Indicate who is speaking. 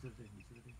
Speaker 1: 是不是？你是不是？